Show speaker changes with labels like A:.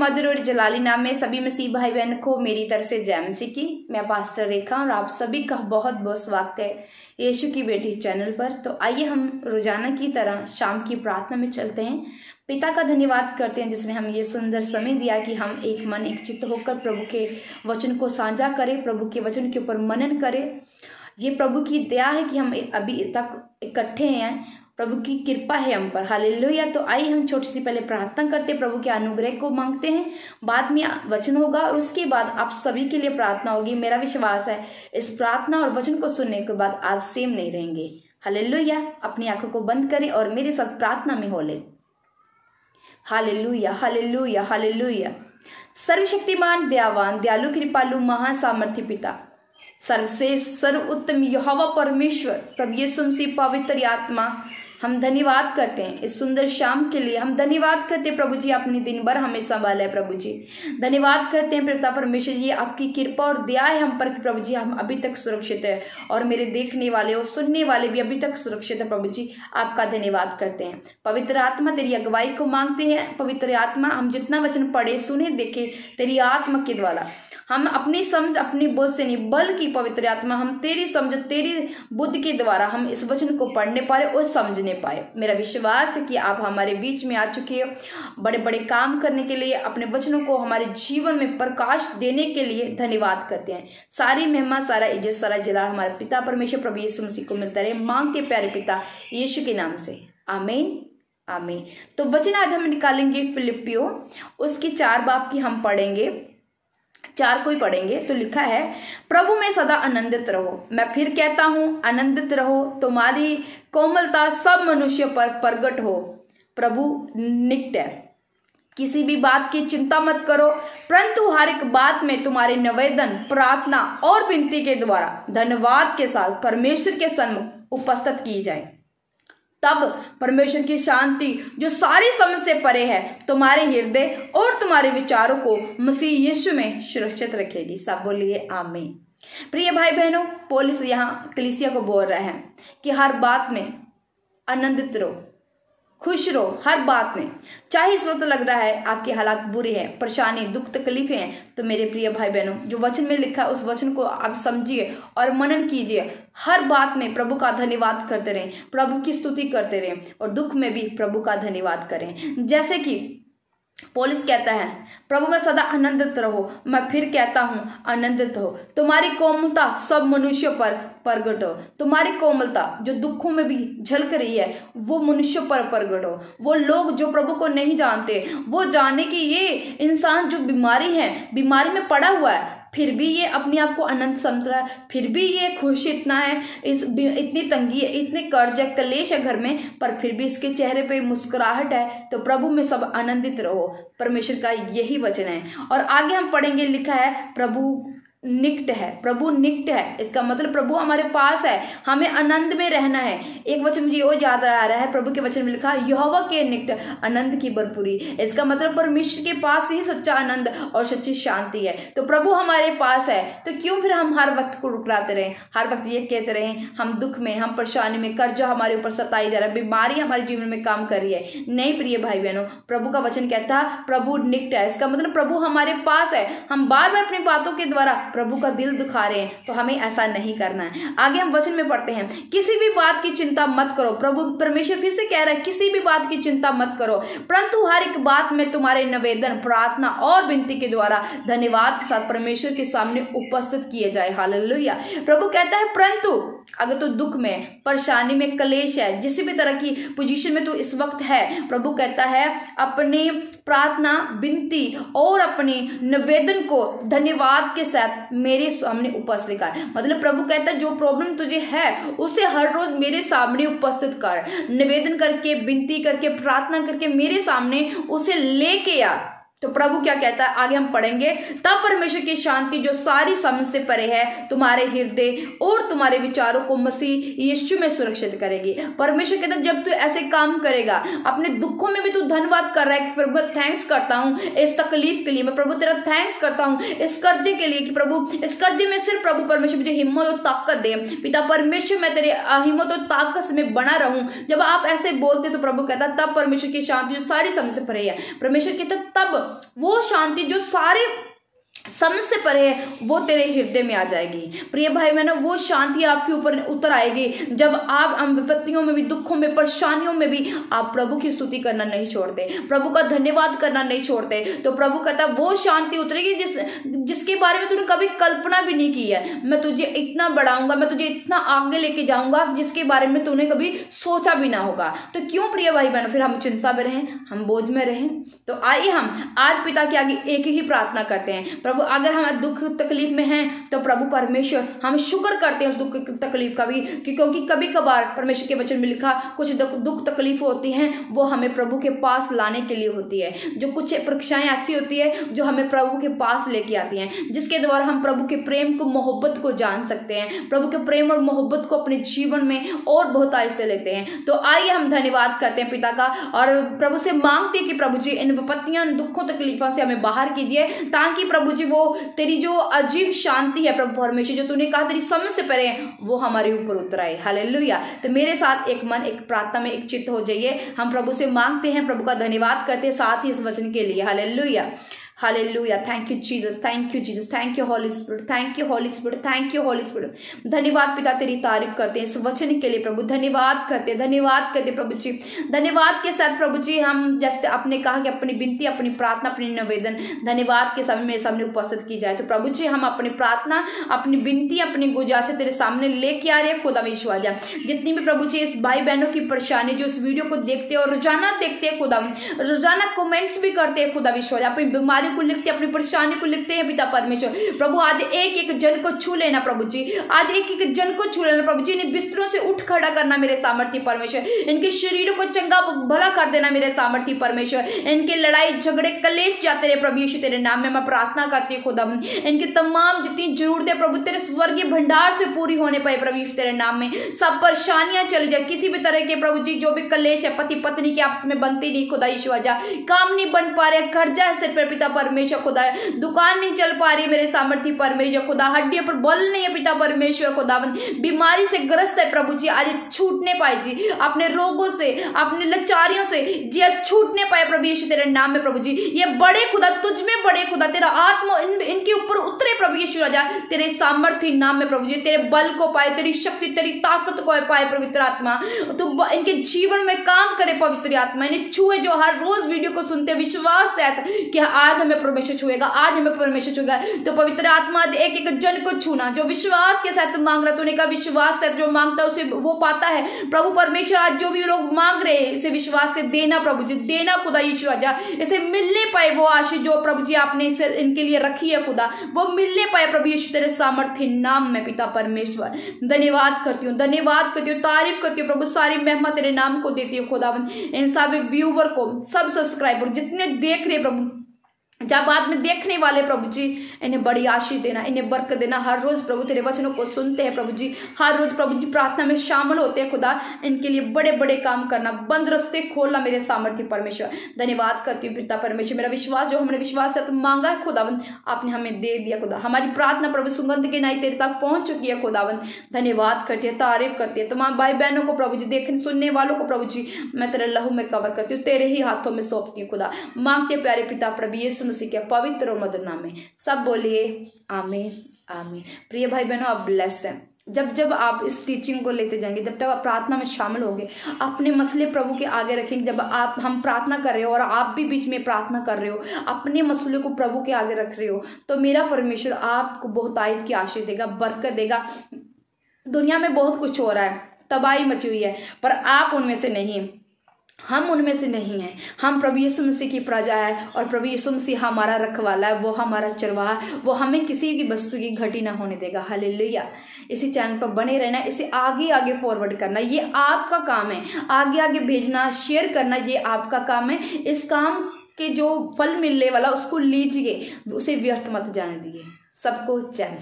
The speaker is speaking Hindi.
A: मधुर और जलाली नाम में सभी मसीह भाई बहन को मेरी तरफ़ से मसीह की। मैं पास्टर रेखा और आप सभी का बहुत बहुत स्वागत है यीशु की बेटी चैनल पर। तो आइए हम रोज़ाना की तरह शाम की प्रार्थना में चलते हैं। पिता का धन्यवाद करते हैं जिसने हम ये सुंदर समय दिया कि हम एक मन एक चित्त होकर प्रभु के वचन को साझा करें, प्रभु के वचन के ऊपर मनन करें। ये प्रभु की दया है कि हम अभी तक इकट्ठे हैं। प्रभु की कृपा है हम पर। हालेलुया। तो आइए हम छोटी सी पहले प्रार्थना करते प्रभु के अनुग्रह को मांगते हैं। बाद में वचन होगा और उसके बाद आप सभी के लिए प्रार्थना होगी। मेरा विश्वास है, इस प्रार्थना और वचन को सुनने के बाद आप सेम नहीं रहेंगे। हालेलुया। अपनी आँखों को बंद करें और मेरे साथ प्रार्थना में हो ले हालेलुया हालेलुया हालेलुया। सर्वशक्तिमान, दयावान, दयालु, कृपालु महासामर्थ्य पिता सर्वश्रेष्ठ सर्व उत्तम यहोवा परमेश्वर, प्रभु यीशु मसीह पवित्र आत्मा, हम धन्यवाद करते हैं। इस सुंदर शाम के लिए हम धन्यवाद करते हैं, प्रभु जी अपने दिन भर हमें संभाला प्रभु जी। धन्यवाद करते हैं पिता परमेश्वर जी, आपकी कृपा और दया है हम पर कि प्रभु जी, हम अभी तक सुरक्षित है और मेरे देखने वाले और सुनने वाले भी अभी तक सुरक्षित है, प्रभु जी, आपका धन्यवाद करते हैं। पवित्र आत्मा, तेरी अगुवाई को मांगते हैं, पवित्र आत्मा, हम जितना वचन पढ़े, सुने, देखे, तेरी आत्मा के द्वारा। हम अपनी समझ अपनी बुद्ध से नहीं, बल्कि पवित्र आत्मा हम तेरी समझ, तेरी बुद्ध के द्वारा हम इस वचन को पढ़ने पाए और समझने पाए। मेरा विश्वास है कि आप हमारे बीच में आ चुके हो बड़े बड़े काम करने के लिए, अपने वचनों को हमारे जीवन में प्रकाश देने के लिए धन्यवाद करते हैं। सारी महिमा, सारा इज़्ज़त, सारा जला हमारे पिता परमेश्वर प्रभु यीशु मसीह को मिलता रहे। मांग के प्यारे पिता यीशु के नाम से। आमीन आमीन। तो वचन आज हम निकालेंगे फिलिपियो उसकी चार बाप की हम पढ़ेंगे। चार को ही पढ़ेंगे तो लिखा है, प्रभु में सदा आनंदित रहो। मैं फिर कहता हूँ, आनंदित रहो। तुम्हारी कोमलता सब मनुष्य पर प्रगट हो। प्रभु नित्य किसी भी बात की चिंता मत करो। परंतु हर एक बात में तुम्हारे निवेदन, प्रार्थना और विनती के द्वारा धन्यवाद के साथ परमेश्वर के सन्मुख उपस्थित की जाए। तब परमेश्वर की शांति जो सारी समझ से परे है, तुम्हारे हृदय और तुम्हारे विचारों को मसीह यीशु में सुरक्षित रखेगी। सब बोलिए आमीन। प्रिय भाई बहनों, पोलिस यहाँ कलिसिया को बोल रहे हैं कि हर बात में आनंदित रहो। खुश रहो, हर बात में। चाहे इस वक्त लग रहा है आपके हालात बुरे हैं, परेशानी, दुख, तकलीफें हैं तो मेरे प्रिय भाई बहनों जो वचन में लिखा है, उस वचन को आप समझिए और मनन कीजिए। हर बात में प्रभु का धन्यवाद करते रहें, प्रभु की स्तुति करते रहें और दुख में भी प्रभु का धन्यवाद करें। जैसे कि पोलिस कहता है, प्रभु, मैं सदा आनंदित रहो। मैं फिर कहता हूँ, आनंदित हो। तुम्हारी कोमलता सब मनुष्य पर प्रगट हो। तुम्हारी कोमलता जो दुखों में भी झलक रही है, वो मनुष्य पर प्रगट हो। वो लोग जो प्रभु को नहीं जानते, वो जाने कि ये इंसान जो बीमारी है, बीमारी में पड़ा हुआ है फिर भी ये अपने आप को अनंत समझ रहा है। फिर भी ये खुश इतना है, इस इतनी तंगी है, इतने कर्ज है, कलेश है घर में, पर फिर भी इसके चेहरे पे मुस्कुराहट है तो प्रभु में सब आनंदित रहो। परमेश्वर का यही वचन है। और आगे हम पढ़ेंगे, लिखा है, प्रभु निकट है, प्रभु निकट है। इसका मतलब प्रभु हमारे पास है, हमें आनंद में रहना है। एक वचन मुझे वो याद आ रहा है, प्रभु के वचन में लिखा, यहोवा के निकट आनंद की भरपूरी। इसका मतलब परमेश्वर के पास ही सच्चा आनंद और सच्ची शांति है। तो प्रभु हमारे पास है तो क्यों फिर हम हर वक्त को रुकलाते रहे? हर वक्त ये कहते रहे, हम दुख में, हम परेशानी में, कर्जा हमारे ऊपर सताई जा रहा है, बीमारी हमारे जीवन में काम कर रही है। नहीं, प्रिय भाई बहनों प्रभु का वचन कहता है प्रभु निकट है। इसका मतलब प्रभु हमारे पास है। हम बार बार अपनी बातों के द्वारा प्रभु का दिल दुखा रहे हैं तो हमें ऐसा नहीं करना है। आगे हम वचन में पढ़ते हैं, किसी भी बात की चिंता मत करो। प्रभु परमेश्वर फिर से कह रहा है, किसी भी बात की चिंता मत करो। परंतु हर एक बात में तुम्हारे निवेदन, प्रार्थना और विनती के द्वारा धन्यवाद के साथ परमेश्वर के सामने उपस्थित किए जाए। हाल प्रभु कहता है, परंतु अगर तू तो दुख में, परेशानी में, कलेश है, जिस भी तरह की पोजीशन में तू तो इस वक्त है, प्रभु कहता है, अपने प्रार्थना, विनती और अपने निवेदन को धन्यवाद के साथ मेरे सामने उपस्थित कर। मतलब प्रभु कहता है, जो प्रॉब्लम तुझे है, उसे हर रोज मेरे सामने उपस्थित कर। निवेदन करके, विनती करके, प्रार्थना करके मेरे सामने उसे लेके आ। तो प्रभु क्या कहता है? आगे हम पढ़ेंगे, तब परमेश्वर की शांति जो सारी समझ से परे है, तुम्हारे हृदय और तुम्हारे विचारों को मसीह यीशु में सुरक्षित करेगी। परमेश्वर कहता है, जब तू ऐसे काम करेगा, अपने दुखों में भी तू धन्यवाद कर रहा है कि प्रभु थैंक्स करता हूँ, इस तकलीफ़ के लिए मैं प्रभु तेरा थैंक्स करता हूँ, इस कर्जे के लिए कि प्रभु, इस कर्जे में सिर्फ़ प्रभु परमेश्वर मुझे हिम्मत और ताकत दे। पिता परमेश्वर, मैं तेरे हिम्मत और ताकत में बना रहूँ। जब आप ऐसे बोलते तो प्रभु कहता तब परमेश्वर की शांति जो सारी समझ से परे है। परमेश्वर कहता तब वो शांति जो सारे समझ से परे वो तेरे हृदय में आ जाएगी। प्रिय भाई मैंने वो शांति आपके ऊपर उतर आएगी। जब आप विपत्तियों में भी, दुखों में, परेशानियों में भी आप प्रभु की स्तुति करना नहीं छोड़ते, प्रभु का धन्यवाद करना नहीं छोड़ते तो प्रभु कहता, वो शांति उतरेगी जिस, जिसके बारे में तूने कभी कल्पना भी नहीं की है। मैं तुझे इतना बढ़ाऊँगा, मैं तुझे इतना आगे लेके जाऊँगा जिसके बारे में तूने कभी सोचा भी ना होगा। तो क्यों प्रिय भाई बहनों, फिर हम चिंता में रहें, हम बोझ में रहें? तो आइए हम आज पिता के आगे एक ही प्रार्थना करते हैं। प्रभु, अगर हम दुख तकलीफ़ में हैं तो प्रभु परमेश्वर, हम शुक्र करते हैं उस दुख तकलीफ़ का भी क्योंकि कभी कभार परमेश्वर के वचन में लिखा, कुछ दुख तकलीफ़ होती हैं, वो हमें प्रभु के पास लाने के लिए होती है। जो कुछ परीक्षाएँ ऐसी होती है, जो हमें प्रभु के पास लेके आती हैं, जिसके द्वारा हम प्रभु के प्रेम को, मोहब्बत को जान सकते हैं। प्रभु के प्रेम और मोहब्बत को अपने जीवन में और बहुत से लेते हैं। तो आइए हम धन्यवाद करते हैं पिता का, और प्रभु से मांगते हैं कि प्रभु जी, इन विपत्तियाँ दुखों, तकलीफों से हमें बाहर कीजिए, ताकि प्रभु जी, वो तेरी जो अजीब शांति है प्रभु परमेश्वर, जो तूने कहा तेरी समझ से परे वो हमारे ऊपर उतर आए। हालेलुया। तो मेरे साथ एक मन, एक प्रार्थना में एक चित्त हो जाइए। हम प्रभु से मांगते हैं, प्रभु का धन्यवाद करते हैं साथ ही इस वचन के लिए। Hallelujah. Hallelujah thank you Jesus thank you Jesus thank you holy spirit thank you holy spirit thank you holy spirit धन्यवाद पिता, तेरी तारीफ़ करते हैं इस वचन के लिए प्रभु। धन्यवाद करते धन्यवाद करते प्रभु जी। धन्यवाद के साथ प्रभु जी, हम जैसे आपने कहा कि अपनी विनती, अपनी प्रार्थना, अपनी निवेदन धन्यवाद के समय मेरे सामने उपस्थित की जाए। तो प्रभु जी, हम अपनी प्रार्थना, अपनी विनती, अपनी गुजारिश तेरे सामने लेके आ रहे हैं। खुदा विश्वास जितनी भी प्रभु जी, इस भाई बहनों की परेशानी जो इस वीडियो को देखते हैं और रोज़ाना देखते हैं खुदा रोज़ाना कमेंट्स भी करते हैं खुदा विश्वास अपनी बीमारी को लिखते, अपनी परेशानी को लिखते हैं पिता परमेश्वर। प्रभु, आज एक एक जन को छू लेना प्रभु जी आज एक एक जन को छू लेना प्रभु जी इन बिस्तरों से उठ खड़ा करना मेरे सामर्थ्य परमेश्वर। इनके शरीरों को चंगा भला कर देना मेरे सामर्थ्य परमेश्वर। इनके लड़ाई, झगड़े, कलेश जाते रहे, प्रभु यीशु, तेरे नाम में मैं प्रार्थना करती हूँ खुदा। इनकी तमाम जितनी जरूरतें, प्रभु, तेरे स्वर्गीय भंडार से पूरी होने पाए प्रभु यीशु, तेरे नाम में सब परेशानियाँ चली जाए। किसी भी तरह के, प्रभु जी, जो भी कलेश है पति पत्नी के आपस में बनती नहीं, खुदा यीशु, आजा। काम नहीं बन पा रहे, कर्जा है सिर पर, पिता परमेश्वर खुदा है। दुकान नहीं चल पा रही मेरे सामर्थ्य परमेश्वर खुदा। हड्डियों पर बल नहीं है पिता परमेश्वर खुदा। बीमारी से ग्रस्त है प्रभु जी। आज छूटने पाए जी। अपने रोगों से अपने लचारियों से जी आज छूटने पाए प्रभु यीशु तेरे नाम में प्रभु जी। ये बड़े खुदा तुझ में बड़े खुदा। तेरा आत्मा इन, इनके ऊपर उतरे प्रभु यीशु राजा। तेरे सामर्थ्य नाम में प्रभु जी। तेरे बल को पाए तेरी शक्ति तेरी ताकत को पाए पवित्र आत्मा। तो इनके जीवन में काम करे पवित्र आत्मा। इन्हें छुए जो हर रोज वीडियो को सुनते विश्वास है कि आज हमें परमेश्वर छुएगा, आज हमें परमेश्वर छुएगा। तो पवित्र आत्मा आज एक एक जन को छूना, जो विश्वास के साथ मांग रहा, तूने का विश्वास से जो माँगता है उसे वो पाता है। प्रभु परमेश्वर, आज जो भी लोग मांग रहे हैं, इसे विश्वास से देना प्रभु जी, देना खुदा यीशु राजा। इसे मिलने पाए वो आशीष जो प्रभु जी आपने इसे, इनके लिए रखी है खुदा। वो मिलने पाए प्रभु यीशु तेरे सामर्थ्य नाम में पिता परमेश्वर। धन्यवाद करती हूँ, धन्यवाद करती हूँ, तारीफ़ करती हूँ, प्रभु सारी महिमा तेरे नाम को देती हूँ खुदावंत इन सभी व्यूवर को, सब सब्सक्राइबर जितने देख रहे प्रभु जब बाद में देखने वाले प्रभु जी इन्हें बड़ी आशीष देना, इन्हें बरकत देना। हर रोज प्रभु तेरे वचनों को सुनते हैं प्रभु जी। हर रोज प्रभु जी प्रार्थना में शामिल होते हैं खुदा। इनके लिए बड़े बड़े काम करना, बंद रस्ते खोलना मेरे सामर्थ्य परमेश्वर। धन्यवाद करती हूँ पिता परमेश्वर। मेरा विश्वास, जो हमने विश्वास मांगा है खुदावन आपने हमें दे दिया खुदा। हमारी प्रार्थना प्रभु सुगंध के नाई तेरे तक पहुँच चुकी है खुदावन धन्यवाद करती है, तारीफ़ करती है। तमाम भाई बहनों को प्रभु जी देखने, सुनने वालों को प्रभु जी, मैं तेरे लहू में कवर करती हूँ, तेरे ही हाथों में सौंपती हूँ खुदा। मांगते प्यारे पिता प्रभु यीशु मसीह के पवित्र और मधुर नाम में। सब बोलिए, आमीन आमीन। प्रिय भाई बहनों आप ब्लेस हैं। जब जब आप इस टीचिंग को लेते जाएँगे, जब तक आप प्रार्थना में शामिल होंगे, अपने मसले प्रभु के आगे रखेंगे, जब आप, हम प्रार्थना कर रहे हो और आप भी बीच में प्रार्थना कर रहे हो, अपने मसले को प्रभु के आगे रख रहे हो तो मेरा परमेश्वर आपको बहुत आयत की आशीष देगा, बरकत देगा। दुनिया में बहुत कुछ हो रहा है, तबाही मची हुई है, पर आप उनमें से नहीं। हम उनमें से नहीं हैं। हम प्रभु यीशु मसीह की प्रजा है और प्रभु यीशु मसीह हमारा रखवाला है, वो हमारा चरवाहा वो हमें किसी की वस्तु की घटी ना होने देगा। हालेलुया। इसी चैनल पर बने रहना, इसे आगे आगे फॉरवर्ड करना, ये आपका काम है। आगे आगे भेजना शेयर करना, ये आपका काम है। इस काम के जो फल मिलने वाला, उसको लीजिए, उसे व्यर्थ मत जाने दिए सबको जय